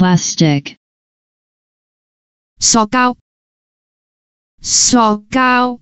plastic, 塑膠、塑膠、